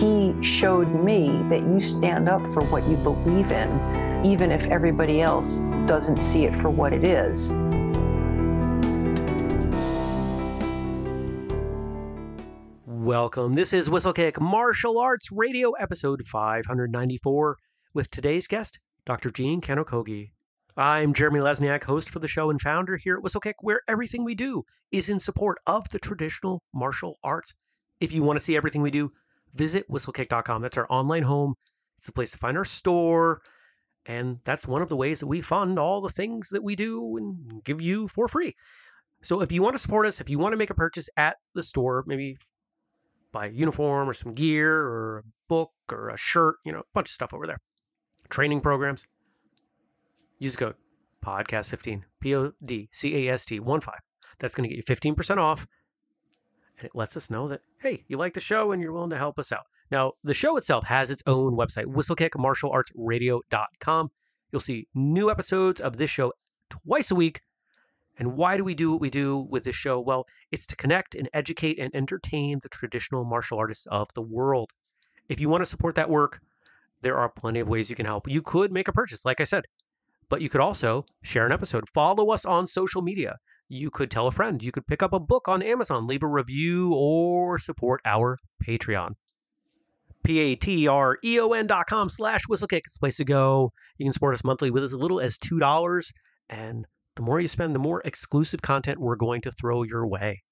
he showed me that you stand up for what you believe in, even if everybody else doesn't see it for what it is. Welcome. This is Whistlekick Martial Arts Radio episode 594 with today's guest, Dr. Jean Kanokogi. I'm Jeremy Lesniak, host for the show and founder here at Whistlekick, where everything we do is in support of the traditional martial arts. If you want to see everything we do, visit whistlekick.com. That's our online home. It's the place to find our store. And that's one of the ways that we fund all the things that we do and give you for free. So if you want to support us, if you want to make a purchase at the store, maybe buy a uniform or some gear or a book or a shirt, you know, a bunch of stuff over there. Training programs. Use code podcast15, P O D C A S T 1 5. That's going to get you 15% off and it lets us know that hey you like the show and you're willing to help us out. Now the show itself has its own website whistlekickmartialartsradio.com you'll see new episodes of this show twice a week. And why do we do what we do with this show? Well it's to connect and educate and entertain the traditional martial artists of the world. If you want to support that work there are plenty of ways you can help. You could make a purchase like i said but you could also share an episode. Follow us on social media you could tell a friend. You could pick up a book on Amazon, leave a review, or support our Patreon. P-A-T-R-E-O-N dot com slash whistlekick. It's a place to go. You can support us monthly with as little as $2. And the more you spend, the more exclusive content we're going to throw your way.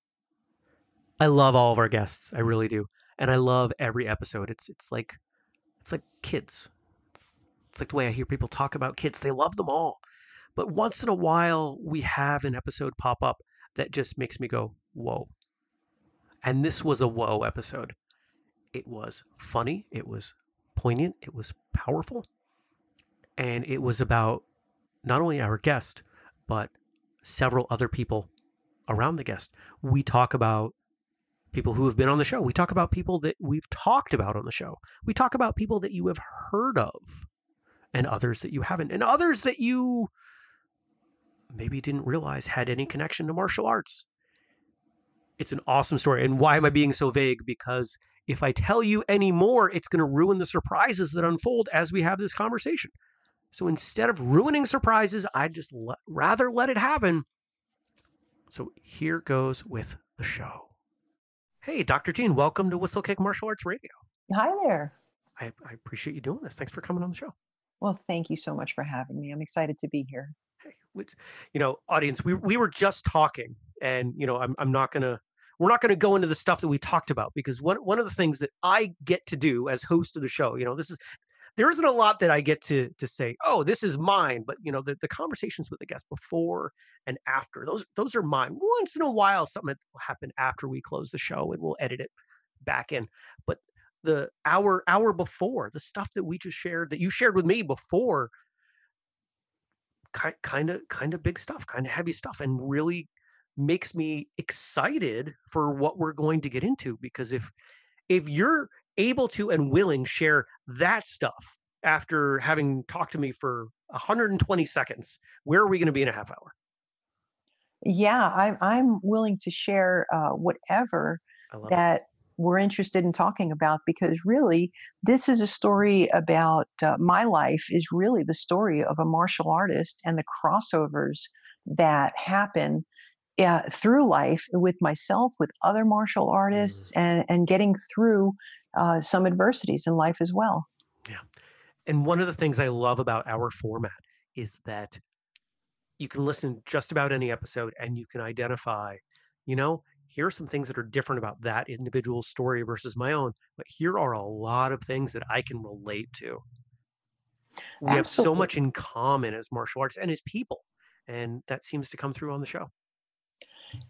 I love all of our guests. I really do. And I love every episode. It's it's like it's like kids. It's like the way I hear people talk about kids. They love them all. But once in a while, we have an episode pop up that just makes me go, whoa. And this was a whoa episode. It was funny, it was poignant, it was powerful, and it was about not only our guest, but several other people around the guest. We talk about people who have been on the show. We talk about people that we've talked about on the show. We talk about people that you have heard of and others that you haven't, and others that you maybe didn't realize had any connection to martial arts. It's an awesome story. And why am I being so vague? Because if I tell you any more, it's going to ruin the surprises that unfold as we have this conversation. So instead of ruining surprises, I'd just let, rather let it happen. So here goes with the show. Hey, Dr. Jean, welcome to Whistlekick Martial Arts Radio. Hi there. I, I appreciate you doing this. Thanks for coming on the show. Well, thank you so much for having me. I'm excited to be here which, you know, audience, we we were just talking, and you know, I'm I'm not gonna we're not going to go into the stuff that we talked about because one one of the things that I get to do as host of the show, you know, this is there isn't a lot that I get to to say, oh, this is mine, but you know, the, the conversations with the guests before and after, those those are mine. Once in a while, something will happen after we close the show and we'll edit it back in. But the hour hour before, the stuff that we just shared that you shared with me before kind of kind of big stuff, kind of heavy stuff, and really makes me excited for what we're going to get into. Because if if you're able to and willing share that stuff after having talked to me for 120 seconds, where are we going to be in a half hour? Yeah, I'm I'm willing to share uh, whatever that we're interested in talking about because really this is a story about uh, my life is really the story of a martial artist and the crossovers that happen uh, through life with myself with other martial artists mm. and and getting through uh, some adversities in life as well yeah and one of the things i love about our format is that you can listen just about any episode and you can identify you know here are some things that are different about that individual story versus my own but here are a lot of things that i can relate to. We Absolutely. have so much in common as martial arts and as people and that seems to come through on the show.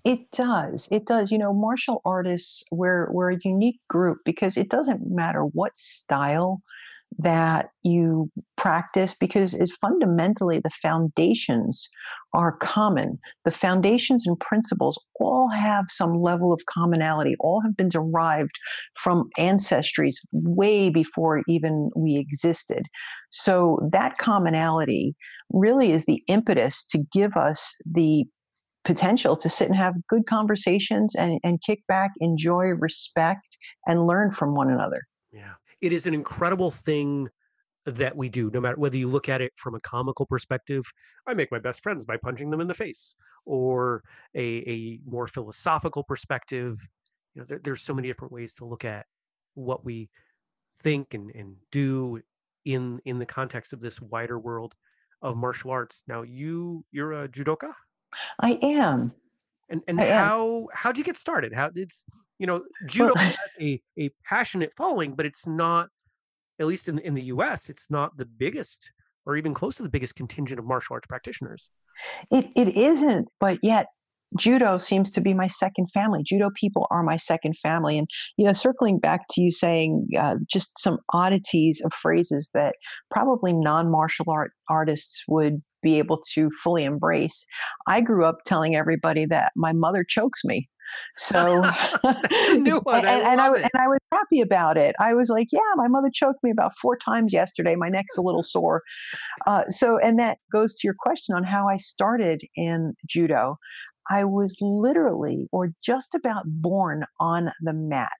It does it does. You know martial artists we're we're a unique group because it doesn't matter what style that you practice because it's fundamentally the foundations are common. The foundations and principles all have some level of commonality, all have been derived from ancestries way before even we existed. So that commonality really is the impetus to give us the potential to sit and have good conversations and, and kick back, enjoy, respect, and learn from one another. Yeah. It is an incredible thing that we do, no matter whether you look at it from a comical perspective, I make my best friends by punching them in the face, or a, a more philosophical perspective. You know, there, there's so many different ways to look at what we think and, and do in in the context of this wider world of martial arts. Now, you you're a judoka. I am. And and I am. how how do you get started? How it's you know judo Well, has a a passionate following, but it's not at least in in the U.S. It's not the biggest or even close to the biggest contingent of martial arts practitioners. it, it isn't, but yet judo seems to be my second family. Judo people are my second family. And, you know, circling back to you saying uh, just some oddities of phrases that probably non martial art artists would be able to fully embrace. I grew up telling everybody that my mother chokes me. So, That's a new one. and, I and I love w- it. and I was happy about it. I was like, yeah, my mother choked me about four times yesterday. My neck's a little sore. Uh, so, and that goes to your question on how I started in judo. I was literally or just about born on the mat.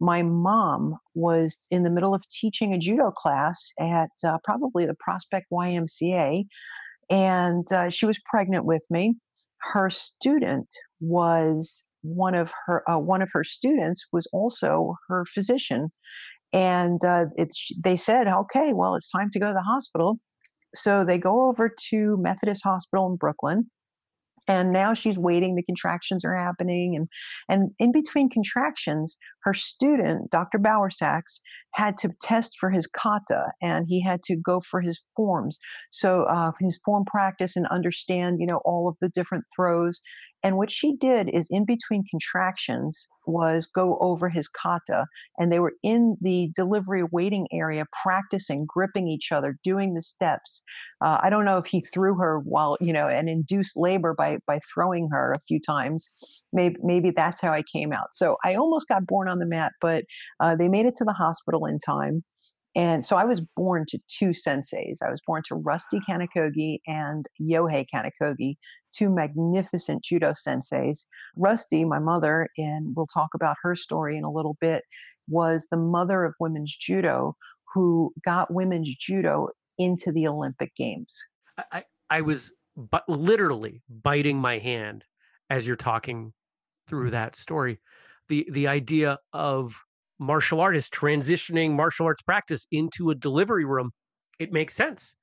My mom was in the middle of teaching a judo class at uh, probably the Prospect YMCA, and uh, she was pregnant with me. Her student was one of her uh, one of her students was also her physician, and uh, it's they said, okay, well, it's time to go to the hospital. So they go over to Methodist Hospital in Brooklyn and now she's waiting the contractions are happening and and in between contractions her student dr bowersacks had to test for his kata and he had to go for his forms. So uh, his form practice and understand you know all of the different throws and what she did is in between contractions was go over his kata and they were in the delivery waiting area practicing gripping each other doing the steps uh, I don't know if he threw her while you know and induced labor by by throwing her a few times. Maybe maybe that's how I came out. So I almost got born on the mat, but uh, they made it to the hospital in time. And so I was born to two senseis. I was born to Rusty Kanokogi and Ryohei Kanokogi, two magnificent judo senseis. Rusty, my mother, and we'll talk about her story in a little bit, was the mother of women's judo who got women's judo into the Olympic Games. I, I was but literally biting my hand as you're talking through that story. The the idea of martial artists transitioning martial arts practice into a delivery room, it makes sense.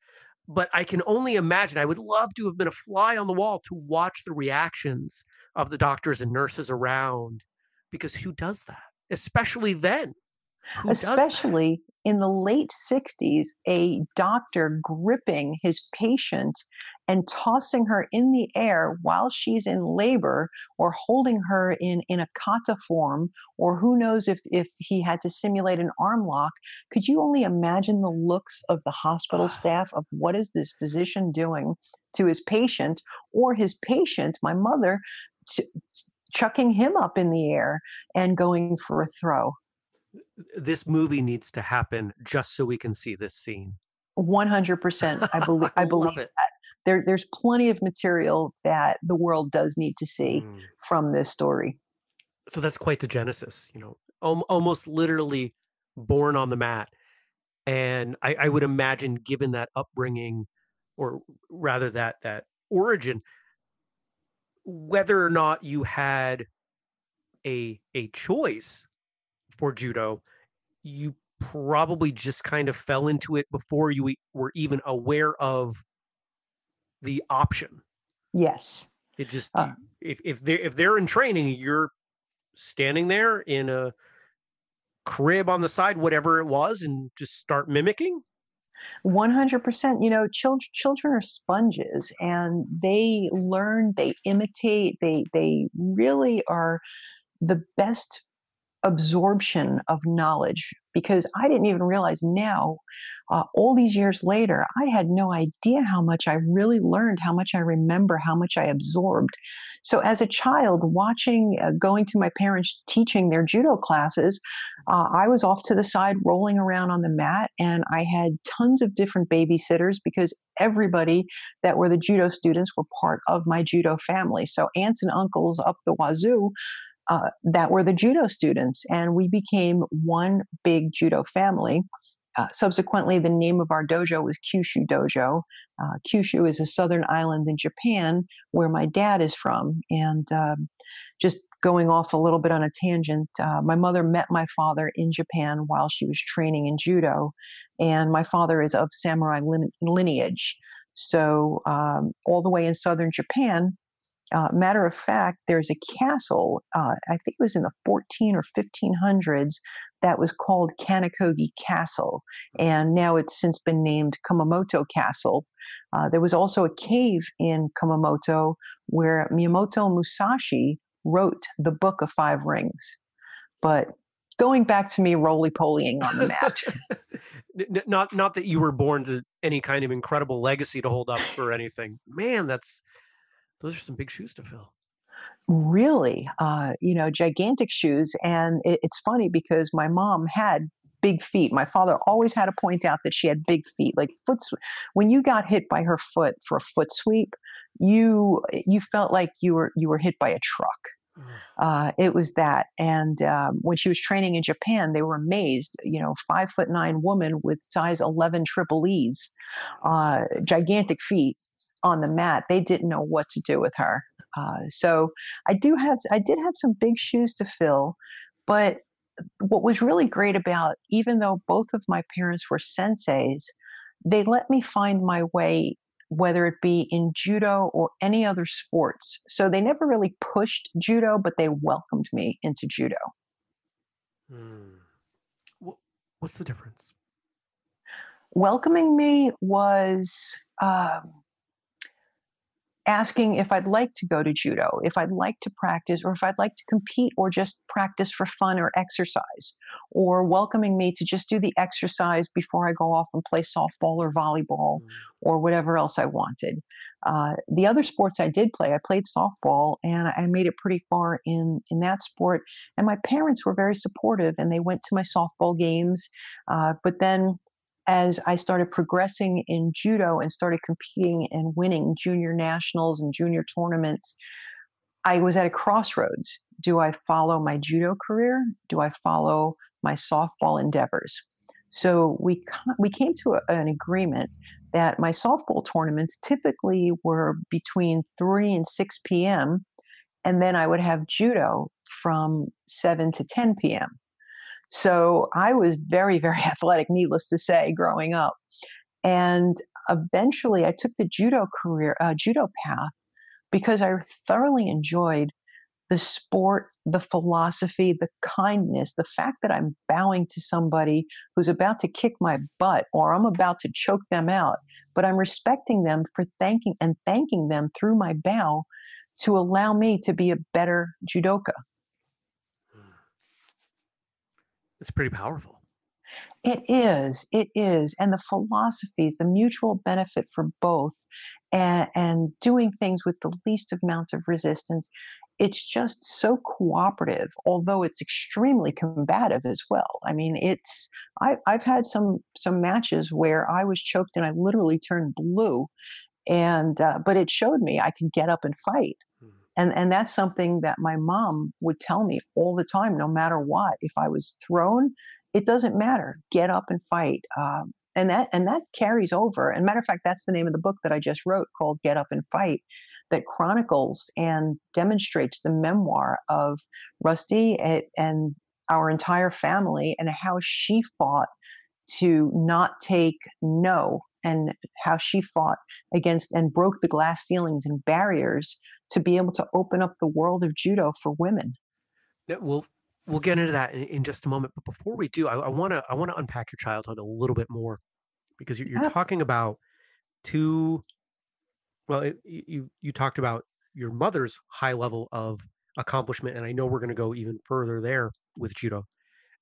But I can only imagine, I would love to have been a fly on the wall to watch the reactions of the doctors and nurses around because who does that? Especially then. Who? Especially in the late 60s, a doctor gripping his patient and tossing her in the air while she's in labor or holding her in, in a kata form, or who knows if, if he had to simulate an arm lock. Could you only imagine the looks of the hospital ah. staff of what is this physician doing to his patient or his patient, my mother, t- chucking him up in the air and going for a throw? This movie needs to happen just so we can see this scene. 100% i believe i I believe it. that there there's plenty of material that the world does need to see Mm. from this story so that's quite the genesis you know al- almost literally born on the mat and I, I would imagine given that upbringing or rather that that origin whether or not you had a a choice for judo you probably just kind of fell into it before you were even aware of the option. Yes. It just Uh, if if they if they're in training, you're standing there in a crib on the side, whatever it was, and just start mimicking. 100% you know children children are sponges and they learn they imitate they they really are the best absorption of knowledge because I didn't even realize now, uh, all these years later, I had no idea how much I really learned, how much I remember, how much I absorbed. So, as a child, watching, uh, going to my parents teaching their judo classes, uh, I was off to the side rolling around on the mat, and I had tons of different babysitters because everybody that were the judo students were part of my judo family. So, aunts and uncles up the wazoo uh, that were the judo students, and we became one big judo family. Uh, subsequently, the name of our dojo was Kyushu Dojo. Uh, Kyushu is a southern island in Japan where my dad is from. And um, just going off a little bit on a tangent, uh, my mother met my father in Japan while she was training in judo. And my father is of samurai lineage. So, um, all the way in southern Japan, uh, matter of fact, there's a castle, uh, I think it was in the 14 or 1500s, that was called Kanokogi Castle. And now it's since been named Kumamoto Castle. Uh, there was also a cave in Kumamoto where Miyamoto Musashi wrote the Book of Five Rings. But going back to me roly polying on the mat. not not that you were born to any kind of incredible legacy to hold up for anything. Man, that's those are some big shoes to fill. Really, uh, you know, gigantic shoes. And it, it's funny because my mom had big feet. My father always had to point out that she had big feet, like foot. When you got hit by her foot for a foot sweep, you you felt like you were you were hit by a truck. Uh, it was that. And um, when she was training in Japan, they were amazed. You know, five foot nine woman with size 11 triple E's, uh, gigantic feet on the mat. They didn't know what to do with her. Uh, so I do have, I did have some big shoes to fill, but what was really great about, even though both of my parents were senseis, they let me find my way whether it be in judo or any other sports. So they never really pushed judo, but they welcomed me into judo. Hmm. What's the difference? Welcoming me was um, asking if I'd like to go to judo, if I'd like to practice, or if I'd like to compete or just practice for fun or exercise, or welcoming me to just do the exercise before I go off and play softball or volleyball mm. or whatever else I wanted. Uh, the other sports I did play, I played softball and I made it pretty far in, in that sport. And my parents were very supportive and they went to my softball games. Uh, but then as I started progressing in judo and started competing and winning junior nationals and junior tournaments, I was at a crossroads. Do I follow my judo career? Do I follow my softball endeavors? So we we came to a, an agreement that my softball tournaments typically were between 3 and 6 p.m. and then I would have judo from 7 to 10 p.m. So I was very, very athletic, needless to say, growing up. And eventually I took the judo career, uh, judo path, because I thoroughly enjoyed the sport, the philosophy, the kindness, the fact that I'm bowing to somebody who's about to kick my butt or I'm about to choke them out, but I'm respecting them for thanking and thanking them through my bow to allow me to be a better judoka. It's pretty powerful. It is. It is. And the philosophies, the mutual benefit for both, and, and doing things with the least amount of resistance. It's just so cooperative, although it's extremely combative as well. I mean, it's I, I've had some some matches where I was choked and I literally turned blue, and uh, but it showed me I could get up and fight and and that's something that my mom would tell me all the time no matter what if i was thrown it doesn't matter get up and fight um, and that and that carries over and matter of fact that's the name of the book that i just wrote called get up and fight that chronicles and demonstrates the memoir of rusty and our entire family and how she fought to not take no and how she fought against and broke the glass ceilings and barriers to be able to open up the world of judo for women. We'll we'll get into that in, in just a moment, but before we do, I want to I want to unpack your childhood a little bit more because you're, you're talking about two. Well, it, you you talked about your mother's high level of accomplishment, and I know we're going to go even further there with judo.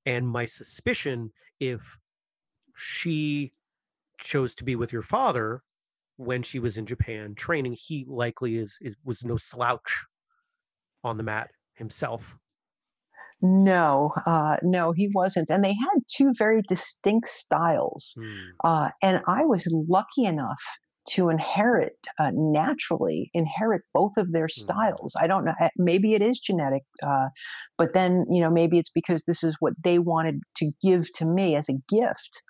And my suspicion, if she chose to be with your father when she was in Japan training, he likely is, is was no slouch on the mat himself. No, uh, no, he wasn't. And they had two very distinct styles. Mm. Uh, and I was lucky enough to inherit uh, naturally inherit both of their Mm. styles i don't know eh, maybe it is genetic uh, but then you know maybe it's because this is what they wanted to give to me as a gift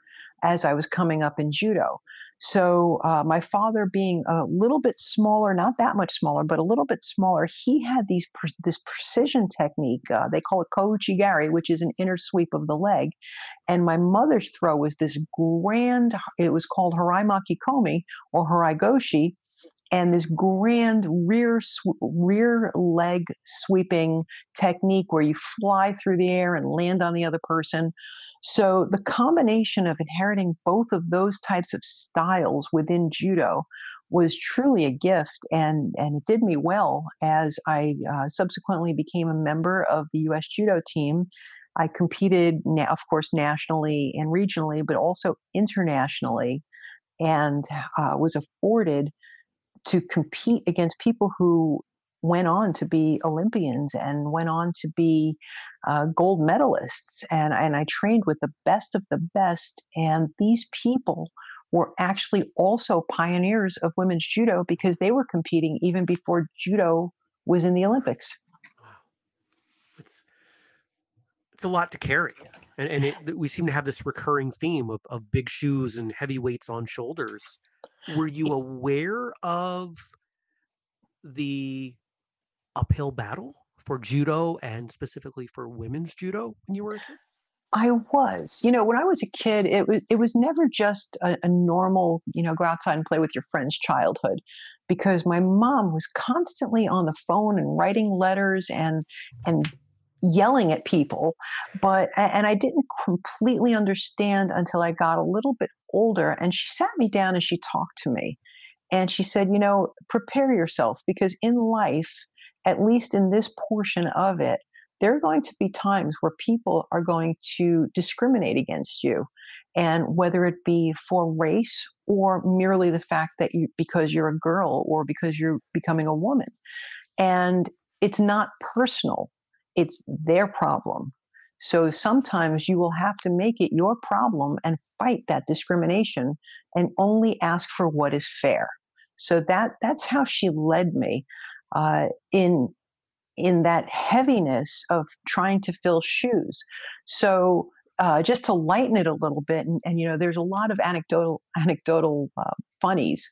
as i was coming up in judo so uh, my father being a little bit smaller not that much smaller but a little bit smaller he had these pre- this precision technique uh, they call it kouchigari which is an inner sweep of the leg. And my mother's throw was this grand it was called harai makikomi or harai goshi and this grand rear sw- rear leg sweeping technique where you fly through the air and land on the other person. So the combination of inheriting both of those types of styles within judo was truly a gift and and it did me well as i uh, subsequently became a member of the us judo team. I competed na- of course nationally and regionally but also internationally and uh, was afforded to compete against people who went on to be Olympians and went on to be uh, gold medalists. And, and I trained with the best of the best. And these people were actually also pioneers of women's judo because they were competing even before judo was in the Olympics. Wow. It's it's a lot to carry. And, and it, we seem to have this recurring theme of, of big shoes and heavy weights on shoulders. Were you aware of the uphill battle for judo and specifically for women's judo when you were a kid? I was, you know, when I was a kid, it was it was never just a, a normal, you know, go outside and play with your friends childhood, because my mom was constantly on the phone and writing letters and and yelling at people, but and I didn't completely understand until I got a little bit older, and she sat me down and she talked to me, and she said, you know, prepare yourself because in life, at least in this portion of it there are going to be times where people are going to discriminate against you and whether it be for race or merely the fact that you because you're a girl or because you're becoming a woman. And it's not personal it's their problem so sometimes you will have to make it your problem and fight that discrimination and only ask for what is fair so that that's how she led me uh, in in that heaviness of trying to fill shoes. So uh, just to lighten it a little bit, and, and you know, there's a lot of anecdotal anecdotal uh, funnies.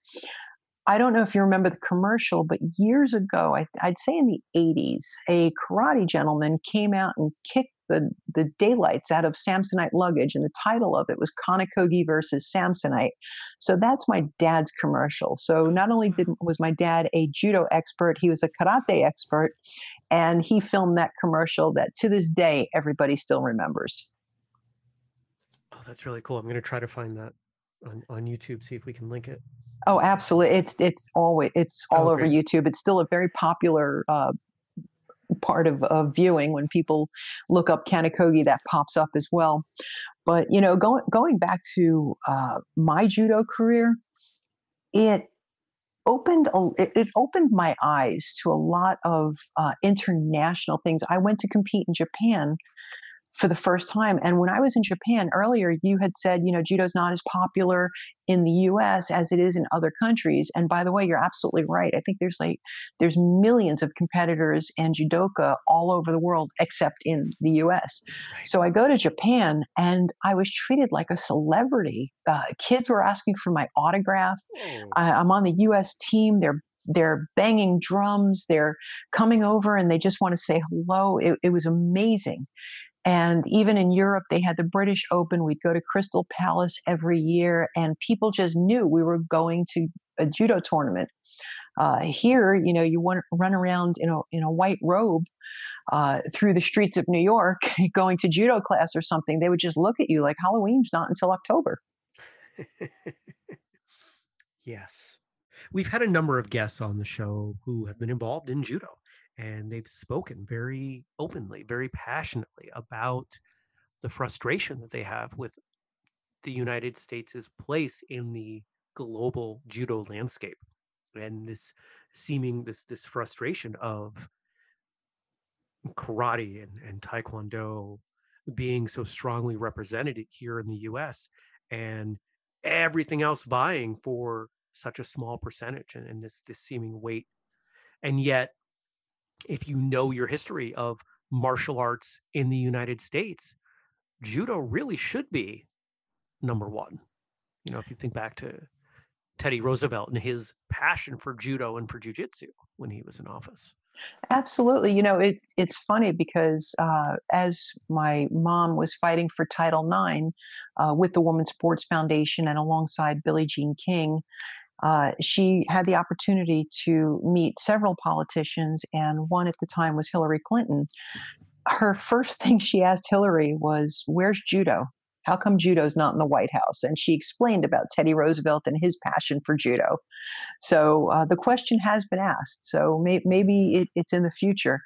I don't know if you remember the commercial, but years ago, I, I'd say in the 80s, a karate gentleman came out and kicked the, the daylights out of Samsonite luggage, and the title of it was Kanokogi versus Samsonite. So that's my dad's commercial. So not only did mm-hmm. was my dad a judo expert, he was a karate expert, and he filmed that commercial that to this day everybody still remembers. Oh, that's really cool. I'm going to try to find that on, on YouTube, see if we can link it. Oh, absolutely! It's it's always it's all Oh, over great. YouTube. It's still a very popular uh, part of, of viewing when people look up Kanokogi. That pops up as well. But you know, going going back to uh, my judo career, it opened a, it, it opened my eyes to a lot of uh, international things. I went to compete in Japan for the first time, and when I was in Japan earlier, you had said you know judo's not as popular in the U.S. as it is in other countries. And by the way, you're absolutely right. I think there's like there's millions of competitors and judoka all over the world except in the U.S. Right. So I go to Japan and I was treated like a celebrity. Uh, kids were asking for my autograph. Oh, I, I'm on the U.S. team. They're they're banging drums. They're coming over and they just want to say hello. It, it was amazing. And even in Europe, they had the British Open. We'd go to Crystal Palace every year, and people just knew we were going to a judo tournament. Uh, here, you know, you want run around in a in a white robe uh, through the streets of New York, going to judo class or something. They would just look at you like Halloween's not until October. yes. We've had a number of guests on the show who have been involved in judo, and they've spoken very openly, very passionately about the frustration that they have with the United States' place in the global judo landscape and this seeming this this frustration of karate and, and taekwondo being so strongly represented here in the US and everything else vying for such a small percentage and, and this this seeming weight. And yet, if you know your history of martial arts in the United States, judo really should be number one. You know, if you think back to Teddy Roosevelt and his passion for judo and for jujitsu when he was in office. Absolutely. You know, it, it's funny because uh, as my mom was fighting for Title IX uh, with the Women's Sports Foundation and alongside Billie Jean King, uh, she had the opportunity to meet several politicians, and one at the time was Hillary Clinton. Her first thing she asked Hillary was, Where's judo? How come judo's not in the White House? And she explained about Teddy Roosevelt and his passion for judo. So uh, the question has been asked. So may- maybe it, it's in the future.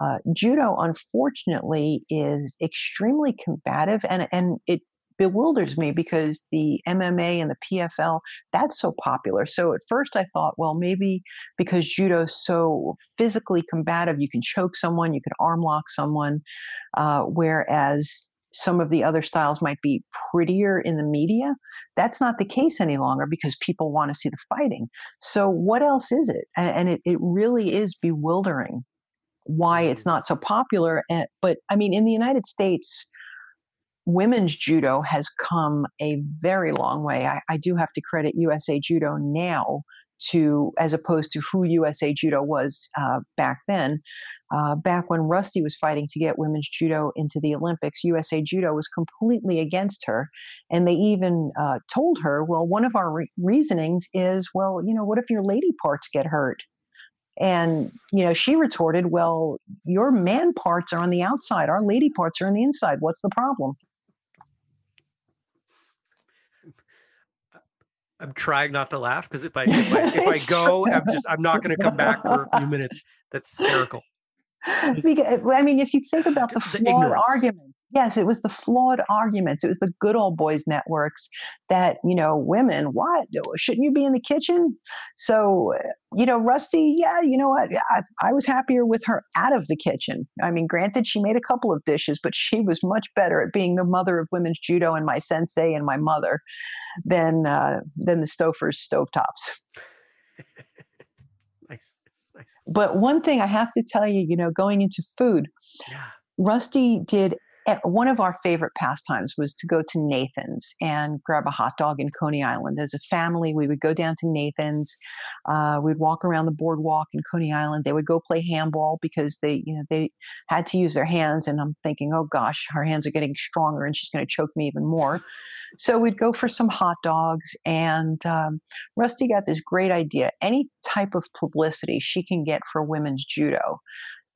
Uh, judo, unfortunately, is extremely combative and, and it bewilders me because the MMA and the PFL, that's so popular. So at first I thought, well, maybe because judo's so physically combative, you can choke someone, you can arm lock someone, uh, whereas some of the other styles might be prettier in the media. That's not the case any longer because people want to see the fighting. So what else is it? And, it, it really is bewildering why it's mm-hmm. not so popular. And, but I mean, in the United States, women's judo has come a very long way. I, I, do have to credit USA Judo now to, as opposed to who USA Judo was uh, back then. Uh, back when Rusty was fighting to get women's judo into the Olympics, USA Judo was completely against her. And they even uh, told her, well, one of our re- reasonings is, well, you know, what if your lady parts get hurt? And, you know, she retorted, well, your man parts are on the outside, our lady parts are on the inside. What's the problem? I'm trying not to laugh because if I if I, if I go, I'm just I'm not going to come back for a few minutes. That's hysterical. Because, I mean, if you think about the, the flawed argument, yes, it was the flawed arguments. It was the good old boys networks that, you know, women, what? Shouldn't you be in the kitchen? So, you know, Rusty, yeah, you know what? I, I was happier with her out of the kitchen. I mean, granted, she made a couple of dishes, but she was much better at being the mother of women's judo and my sensei and my mother than, uh, than the Stofers stovetops. nice. Nice. But one thing I have to tell you, you know, going into food, yeah. Rusty did one of our favorite pastimes was to go to Nathan's and grab a hot dog in Coney Island. As a family, we would go down to Nathan's. Uh, we'd walk around the boardwalk in Coney Island. They would go play handball because they, you know, they had to use their hands. And I'm thinking, oh gosh, her hands are getting stronger, and she's going to choke me even more. So we'd go for some hot dogs, and um, Rusty got this great idea. Any type of publicity she can get for women's judo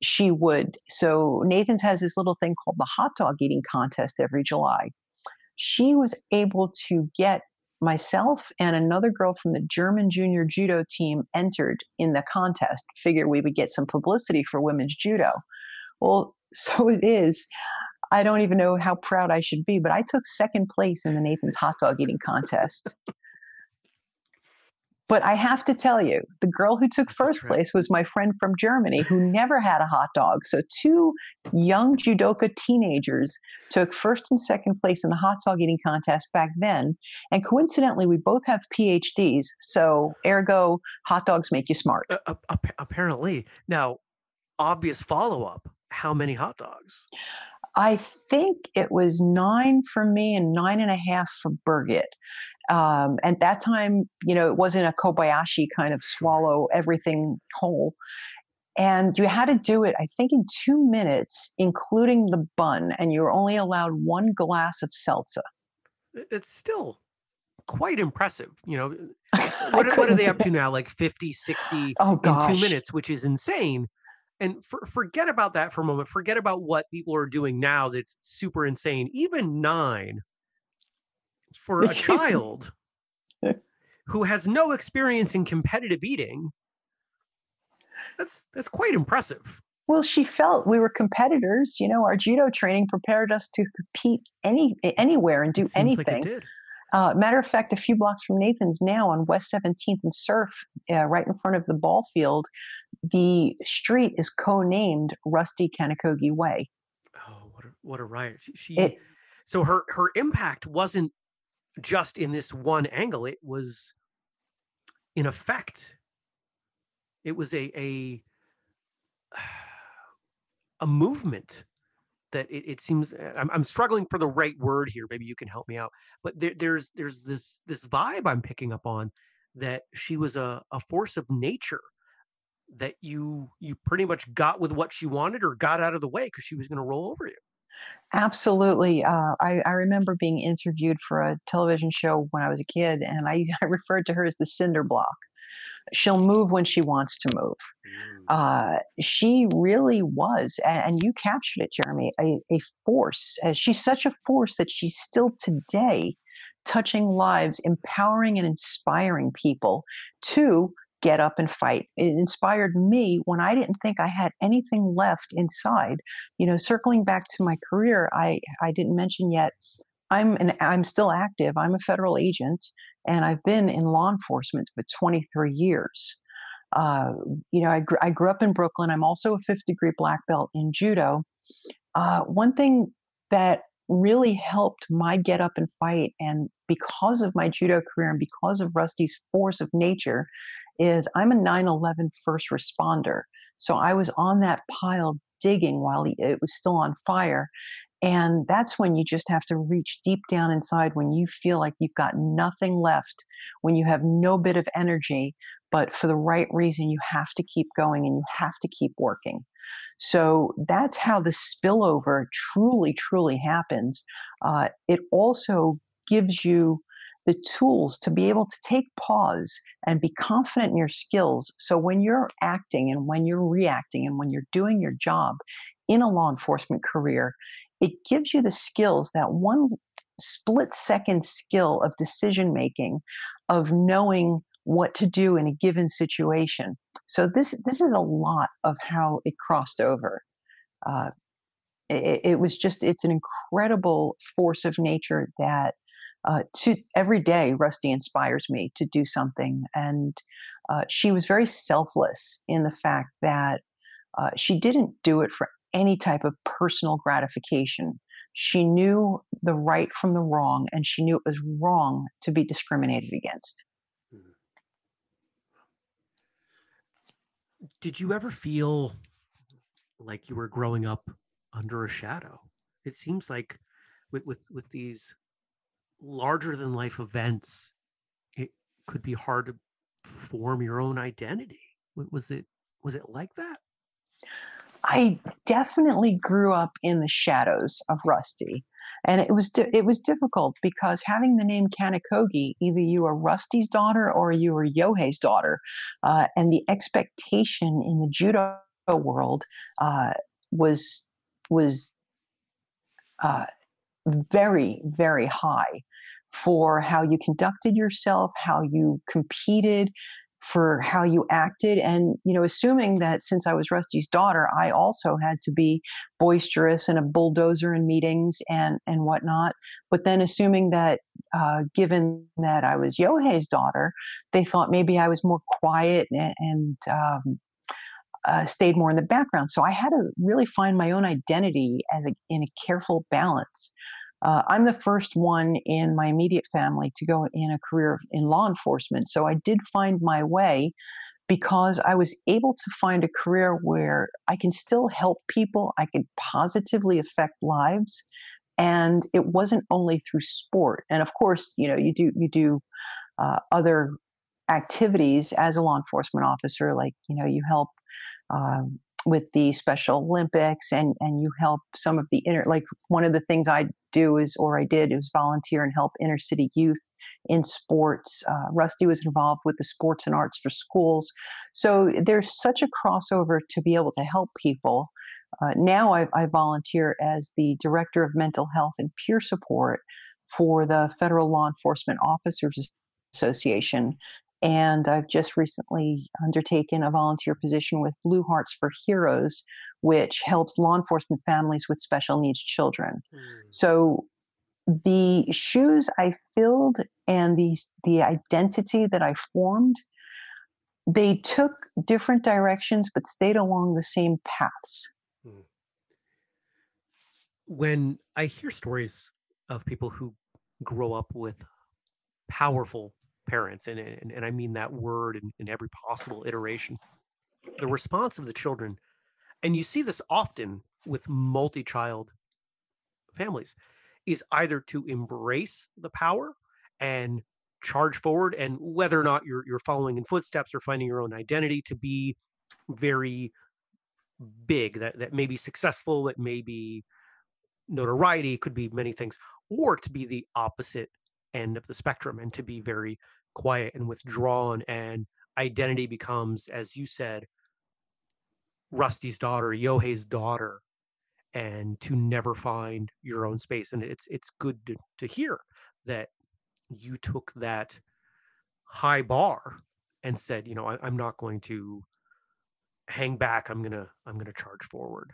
she would. So Nathan's has this little thing called the hot dog eating contest every July. She was able to get myself and another girl from the German junior judo team entered in the contest. Figure we would get some publicity for women's judo. Well, so it is. I don't even know how proud I should be, but I took second place in the Nathan's hot dog eating contest. But I have to tell you, the girl who took first place was my friend from Germany who never had a hot dog. So, two young judoka teenagers took first and second place in the hot dog eating contest back then. And coincidentally, we both have PhDs. So, ergo, hot dogs make you smart. Uh, apparently. Now, obvious follow up how many hot dogs? I think it was nine for me and nine and a half for Birgit. Um, at that time, you know, it wasn't a Kobayashi kind of swallow everything whole. And you had to do it, I think, in two minutes, including the bun, and you were only allowed one glass of seltzer. It's still quite impressive. You know, what, what are they up to now? Like 50, 60 oh, in two minutes, which is insane and for, forget about that for a moment. Forget about what people are doing now that's super insane. Even nine for a child who has no experience in competitive eating. That's that's quite impressive. Well, she felt we were competitors. You know, our judo training prepared us to compete any anywhere and do anything. Like uh, matter of fact, a few blocks from Nathan's now on West 17th and Surf, uh, right in front of the ball field, the street is co-named Rusty Kanokogi Way. Oh, what a, what a riot! She, she it, so her her impact wasn't just in this one angle; it was in effect, it was a a a movement that it, it seems uh, I'm, I'm, struggling for the right word here maybe you can help me out but there, there's there's this this vibe i'm picking up on that she was a, a force of nature that you you pretty much got with what she wanted or got out of the way because she was going to roll over you Absolutely. Uh, I, I, remember being interviewed for a television show when I was a kid, and I, I referred to her as the cinder block. She'll move when she wants to move. Mm. Uh, she really was, and, you captured it, Jeremy, a, a force. She's such a force that she's still today touching lives, empowering and inspiring people to get up and fight. It inspired me when I didn't think I had anything left inside. You know, circling back to my career, I, I didn't mention yet, I'm an, I'm still active. I'm a federal agent, and I've been in law enforcement for 23 years. Uh, you know, I, gr- I grew up in Brooklyn. I'm also a fifth degree black belt in judo. Uh, one thing that really helped my get up and fight, and because of my judo career and because of Rusty's force of nature, is I'm a 9 11 first responder. So I was on that pile digging while it was still on fire. And that's when you just have to reach deep down inside when you feel like you've got nothing left, when you have no bit of energy, but for the right reason, you have to keep going and you have to keep working. So that's how the spillover truly, truly happens. Uh, it also gives you the tools to be able to take pause and be confident in your skills. So when you're acting and when you're reacting and when you're doing your job in a law enforcement career, it gives you the skills that one split second skill of decision making, of knowing what to do in a given situation. So this this is a lot of how it crossed over. Uh, it, it, was just it's an incredible force of nature that uh, to every day Rusty inspires me to do something, and uh, she was very selfless in the fact that uh, she didn't do it for any type of personal gratification. She knew the right from the wrong, and she knew it was wrong to be discriminated against. Mm-hmm. Did you ever feel like you were growing up under a shadow? It seems like with with, with these larger than life events, it could be hard to form your own identity. Was it was it like that? I definitely grew up in the shadows of Rusty. And it was di- it was difficult because having the name Kanokogi, either you are Rusty's daughter or you are Ryohei's daughter, uh, and the expectation in the judo world uh, was was uh, very very high for how you conducted yourself, how you competed, for how you acted and you know assuming that since i was rusty's daughter i also had to be boisterous and a bulldozer in meetings and and whatnot. But then assuming that uh, given that i was ryohei's daughter they thought maybe i was more quiet and, and um, uh, stayed more in the background. So i had to really find my own identity as a, in a careful balance uh, I'm the first one in my immediate family to go in a career in law enforcement. So I did find my way because I was able to find a career where I can still help people, I could positively affect lives. And it wasn't only through sport. And of course, you know, you do you do uh, other activities as a law enforcement officer, like you know, you help um, with the Special Olympics and and you help some of the inner like one of the things I do is or I did is volunteer and help inner city youth in sports. Uh, Rusty was involved with the sports and arts for schools, so there's such a crossover to be able to help people. Uh, now I, I volunteer as the director of mental health and peer support for the Federal Law Enforcement Officers Association, and I've just recently undertaken a volunteer position with Blue Hearts for Heroes, which helps law enforcement families with special needs children. Mm. So the shoes I filled and the, the identity that I formed, they took different directions but stayed along the same paths. Mm. When I hear stories of people who grow up with powerful parents, and, and, and I mean that word in, in every possible iteration, the response of the children, and you see this often with multi child families, is either to embrace the power and charge forward and whether or not you're you're following in footsteps or finding your own identity to be very big that that may be successful that may be notoriety could be many things or to be the opposite end of the spectrum and to be very quiet and withdrawn and identity becomes as you said rusty's daughter Ryohei's daughter and to never find your own space. And it's it's good to, to hear that you took that high bar and said you know I, i'm not going to hang back. I'm gonna i'm gonna charge forward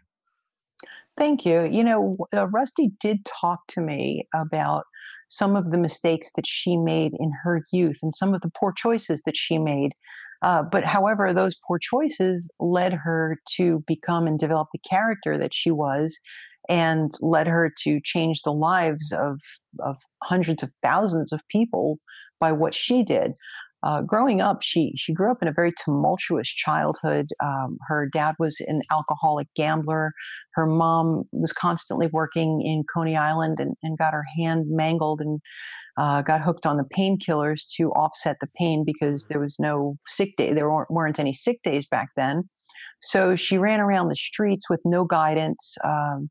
Thank you. You know, uh, Rusty did talk to me about some of the mistakes that she made in her youth and some of the poor choices that she made. Uh, but however, those poor choices led her to become and develop the character that she was and led her to change the lives of, of hundreds of thousands of people by what she did. Uh, growing up, she she grew up in a very tumultuous childhood. Um, her dad was an alcoholic gambler. Her mom was constantly working in Coney Island and, and got her hand mangled and uh, got hooked on the painkillers to offset the pain because there was no sick day. There weren't, weren't any sick days back then. So she ran around the streets with no guidance. Um,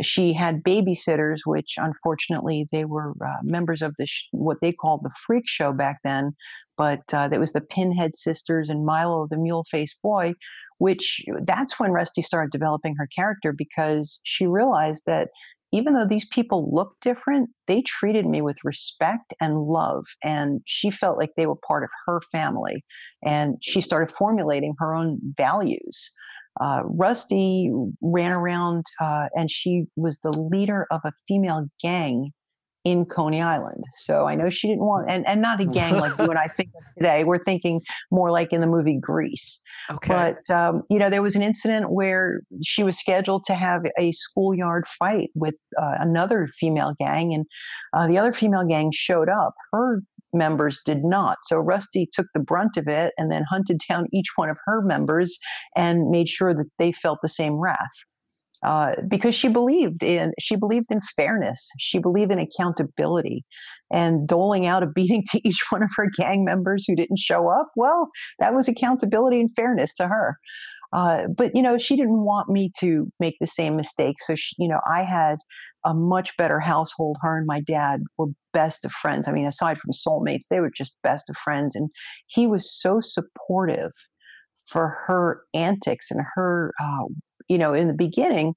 she had babysitters, which unfortunately they were uh, members of the sh- what they called the freak show back then, but uh, that was the Pinhead Sisters and Milo the Mule Faced Boy, which that's when Rusty started developing her character because she realized that even though these people looked different, they treated me with respect and love. And she felt like they were part of her family. And she started formulating her own values. Uh, Rusty ran around uh, and she was the leader of a female gang in Coney Island. So I know she didn't want, and, and not a gang like you and I think of today. We're thinking more like in the movie Grease. Okay. But, um, you know, there was an incident where she was scheduled to have a schoolyard fight with uh, another female gang, and uh, the other female gang showed up. Her members did not. So Rusty took the brunt of it and then hunted down each one of her members and made sure that they felt the same wrath uh, because she believed in she believed in fairness. She believed in accountability, and doling out a beating to each one of her gang members who didn't show up. Well, that was accountability and fairness to her. Uh, but you know, she didn't want me to make the same mistake. So she, you know, I had a much better household. Her and my dad were best of friends. I mean, aside from soulmates, they were just best of friends. And he was so supportive for her antics and her uh, you know, in the beginning,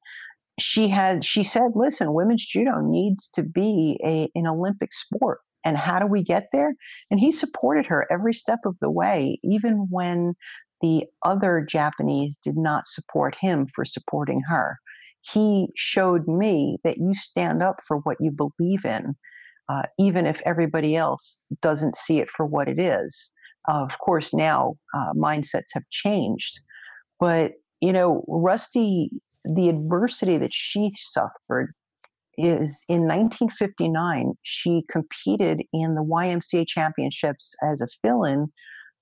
she had she said, "Listen, women's judo needs to be a an Olympic sport." And how do we get there? And he supported her every step of the way, even when the other Japanese did not support him for supporting her. He showed me that you stand up for what you believe in, uh, even if everybody else doesn't see it for what it is. Uh, of course, now uh, mindsets have changed, but you know, Rusty, the adversity that she suffered is in 1959, she competed in the YMCA championships as a fill in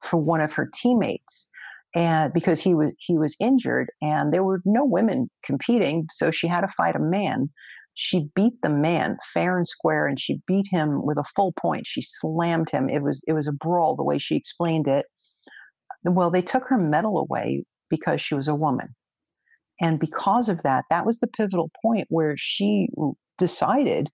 for one of her teammates. And because he was he was injured and there were no women competing, so she had to fight a man. She beat the man fair and square, and she beat him with a full point. She slammed him. It was it was a brawl the way she explained it. Well, they took her medal away because she was a woman. And because of that, that was the pivotal point where she decided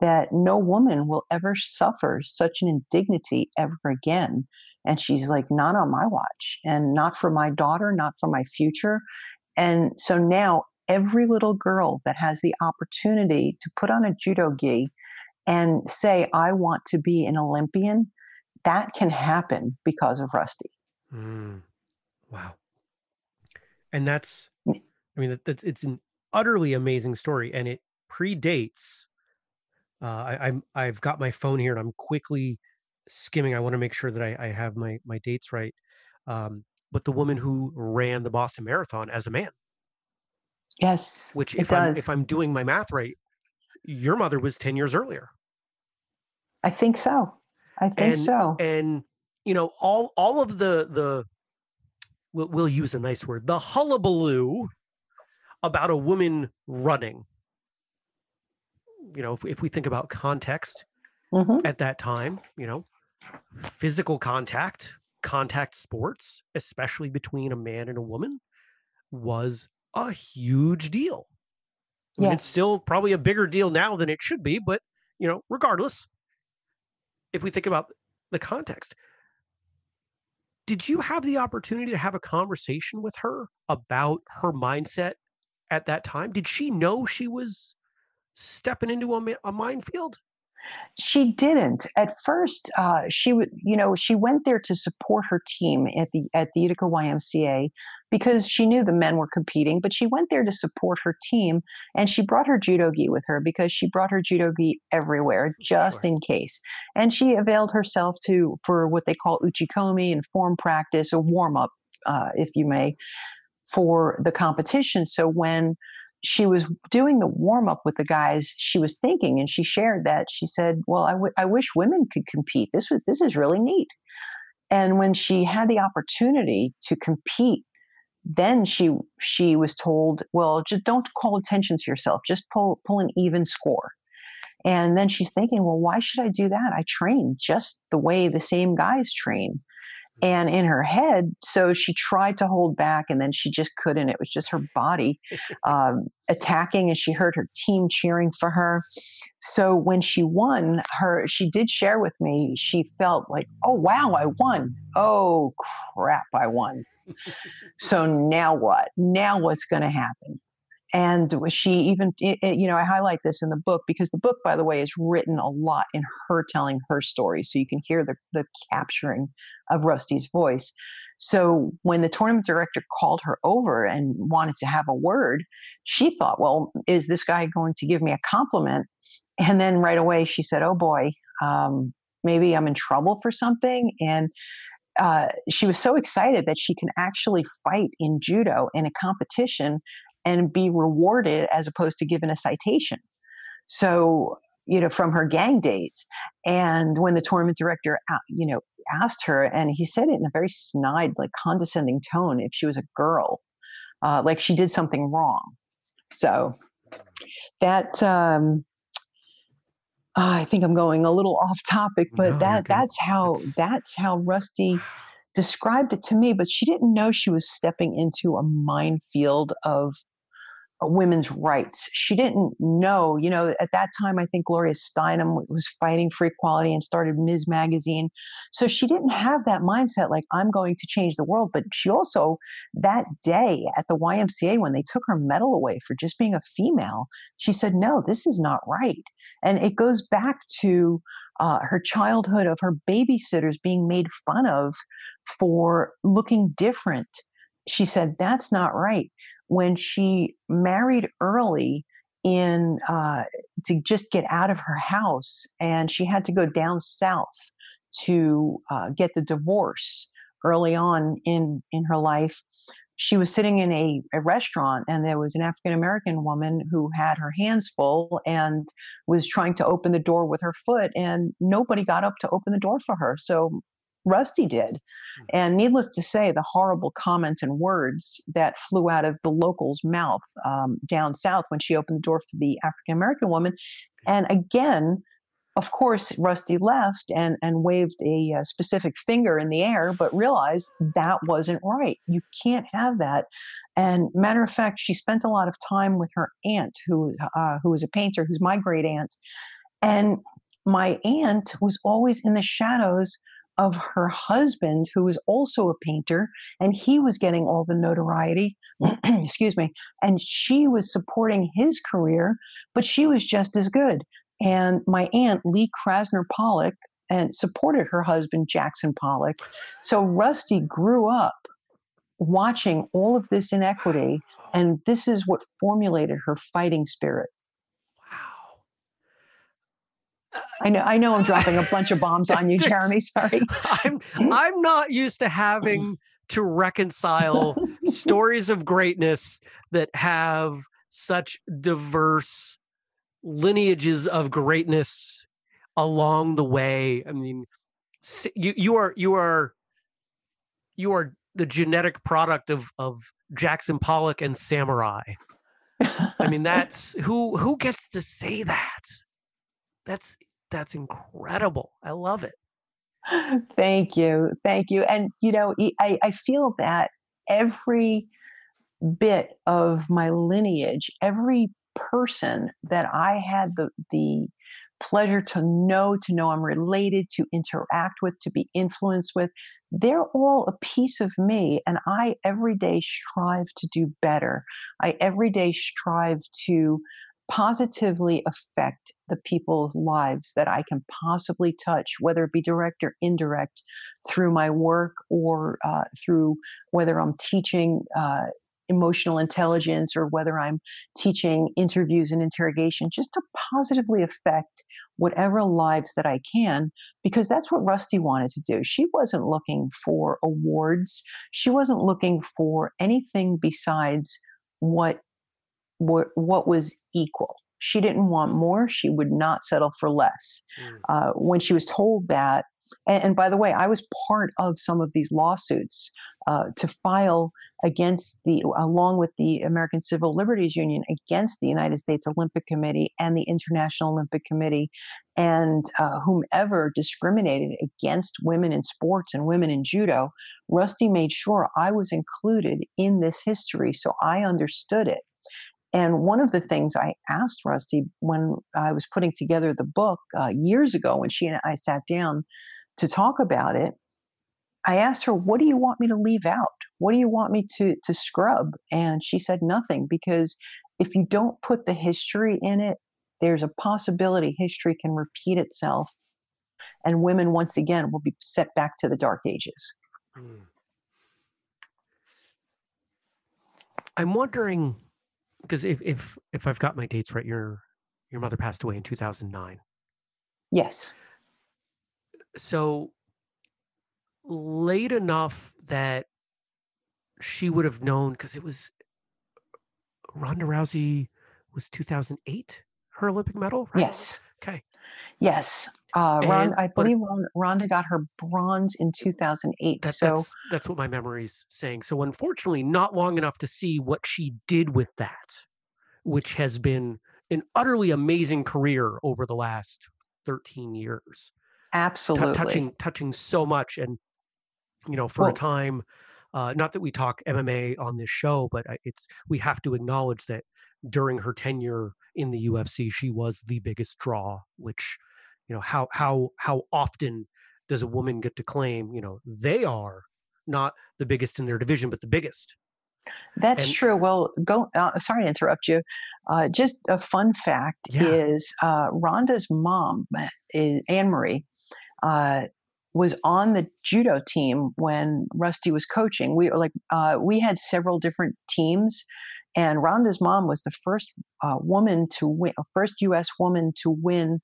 that no woman will ever suffer such an indignity ever again. And she's like, not on my watch, and not for my daughter, not for my future. And so now every little girl that has the opportunity to put on a judo gi and say, I want to be an Olympian, that can happen because of Rusty. Mm. Wow and that's i mean that's it's an utterly amazing story and it predates uh, I, i'm i've got my phone here and i'm quickly skimming. I want to make sure that I, I have my my dates right um, but the woman who ran the boston marathon as a man. Yes which if i'm if i'm doing my math right your mother was 10 years earlier. I think so. I think and, so. And you know, all all of the the we'll, we'll use a nice word, the hullabaloo about a woman running. You know, if, if we think about context hmm at that time, you know, physical contact, contact sports, especially between a man and a woman, was a huge deal. I mean, It's still probably a bigger deal now than it should be, but you know, regardless, if we think about the context, did you have the opportunity to have a conversation with her about her mindset at that time? Did she know she was stepping into a, a minefield? She didn't at first. Uh, she would, you know, she went there to support her team at the at the Utica YMCA because she knew the men were competing. But she went there to support her team, and she brought her judo gi with her because she brought her judo gi everywhere just Sure. in case. And she availed herself to for what they call uchikomi and form practice, a warm up, uh, if you may, for the competition. So when she was doing the warm up with the guys, she was thinking, and she shared that she said, "Well, I, w- I wish women could compete. This was this is really neat." And when she had the opportunity to compete, then she she was told, "Well, just don't call attention to yourself. Just pull pull an even score." And then she's thinking, "Well, why should I do that? I train just the way the same guys train." And in her head, so she tried to hold back, and then she just couldn't. It was just her body um, attacking, and she heard her team cheering for her. So when she won, her she did share with me. She felt like, "Oh wow, I won! Oh crap, I won!" so now what? Now what's going to happen? And she even, you know, I highlight this in the book because the book, by the way, is written a lot in her telling her story. So you can hear the, the capturing of Rusty's voice. So when the tournament director called her over and wanted to have a word, she thought, well, is this guy going to give me a compliment? And then right away she said, oh boy, um, maybe I'm in trouble for something. And uh, she was so excited that she can actually fight in judo in a competition and be rewarded as opposed to given a citation. So, you know, from her gang days. And when the tournament director, you know, asked her, and he said it in a very snide, like condescending tone, if she was a girl, uh, like she did something wrong. So that, um, I think I'm going a little off topic, but you're that that's how It's- that's how Rusty described it to me, but she didn't know she was stepping into a minefield of uh, women's rights. She didn't know, you know, at that time, I think Gloria Steinem was fighting for equality and started Ms. Magazine. So she didn't have that mindset like, I'm going to change the world. But she also, that day at the YMCA, when they took her medal away for just being a female, she said, No, this is not right. And it goes back to uh, her childhood of her babysitters being made fun of for looking different. She said, That's not right. When she married early in uh, to just get out of her house, and she had to go down south to uh, get the divorce early on in, in her life. She was sitting in a, a restaurant, and there was an African American woman who had her hands full and was trying to open the door with her foot, and nobody got up to open the door for her. So Rusty did. And needless to say, the horrible comments and words that flew out of the local's mouth um, down south when she opened the door for the African American woman. And again, of course, Rusty left and, and waved a, uh specific finger in the air, but realized that wasn't right. You can't have that. And matter of fact, she spent a lot of time with her aunt, who uh, who was a painter, who's my great aunt. And my aunt was always in the shadows of her husband, who was also a painter, and he was getting all the notoriety. excuse me. And she was supporting his career, but she was just as good. And my aunt, Lee Krasner Pollock, and supported her husband, Jackson Pollock. So Rusty grew up watching all of this inequity, and this is what formulated her fighting spirit. Wow. I know, I know, I'm dropping a bunch of bombs on you, Jeremy. Sorry. I'm I'm not used to having to reconcile stories of greatness that have such diverse lineages of greatness along the way. I mean, you you are you are you are the genetic product of of Jackson Pollock and Samurai. I mean, that's who who gets to say that. That's that's incredible. I love it. Thank you, thank you. And you know, I I feel that every bit of my lineage, every person that I had the the pleasure to know, to know I'm related, to interact with, to be influenced with. They're all a piece of me. And I every day strive to do better. I every day strive to positively affect the people's lives that I can possibly touch, whether it be direct or indirect, through my work or uh, through whether I'm teaching uh, emotional intelligence or whether I'm teaching interviews and interrogation, just to positively affect whatever lives that I can, because that's what Rusty wanted to do. She wasn't looking for awards, she wasn't looking for anything besides what. What, what was equal. She didn't want more. She would not settle for less. Mm. Uh, when she was told that, and, and, by the way, I was part of some of these lawsuits uh, to file against the, along with the American Civil Liberties Union, against the United States Olympic Committee and the International Olympic Committee, and uh, whomever discriminated against women in sports and women in judo. Rusty made sure I was included in this history so I understood it. And one of the things I asked Rusty when I was putting together the book uh, years ago, when she and I sat down to talk about it, I asked her, What do you want me to leave out? What do you want me to, to scrub? And she said, Nothing, because if you don't put the history in it, there's a possibility history can repeat itself. And women, once again, will be set back to the dark ages. Hmm. I'm wondering because if, if if I've got my dates right, your your mother passed away in 2009. Yes. So late enough that she would have known because it was Ronda Rousey was 2008 her Olympic medal, right? Yes. Okay. Yes. Uh, Ron, I believe Ronda got her bronze in 2008. That, so that's, that's what my memory's saying. So unfortunately, not long enough to see what she did with that, which has been an utterly amazing career over the last 13 years. Absolutely. T- touching touching so much and you know, for well, a time uh, not that we talk MMA on this show, but it's we have to acknowledge that during her tenure in the UFC, she was the biggest draw. Which, you know, how how how often does a woman get to claim, you know, they are not the biggest in their division, but the biggest? That's and, true. Well, go. Uh, sorry to interrupt you. Uh, just a fun fact yeah. is uh, Ronda's mom, is Anne Marie, uh, was on the judo team when Rusty was coaching. We were like uh, we had several different teams, and Ronda's mom was the first uh, woman to win, first U.S. woman to win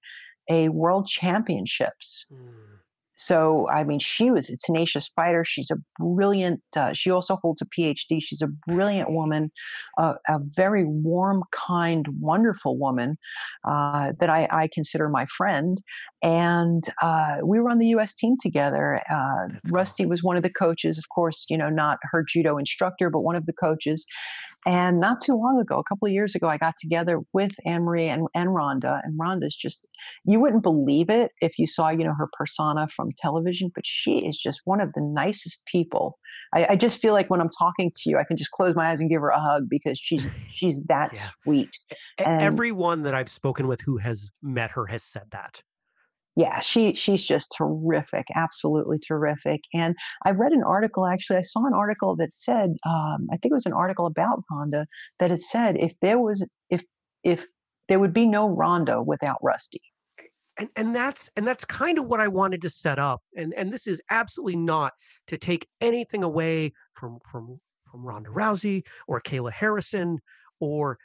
a world championships. Mm. So, I mean, she was a tenacious fighter. She's a brilliant, uh, she also holds a PhD. She's a brilliant woman, uh, a very warm, kind, wonderful woman uh, that I, I, consider my friend. And uh, we were on the US team together. Uh, Rusty cool. was one of the coaches, of course, you know, not her judo instructor, but one of the coaches. And not too long ago, a couple of years ago, I got together with Anne Marie and, and Ronda. And Ronda's just, you wouldn't believe it if you saw, you know, her persona from television, but she is just one of the nicest people. I, I just feel like when I'm talking to you, I can just close my eyes and give her a hug because she's she's that yeah. sweet. And Everyone that I've spoken with who has met her has said that yeah, she she's just terrific, absolutely terrific. And I read an article actually. I saw an article that said, um, I think it was an article about Ronda that it said if there was if if there would be no Ronda without Rusty. And, and that's and that's kind of what I wanted to set up. And and this is absolutely not to take anything away from from from Ronda Rousey or Kayla Harrison or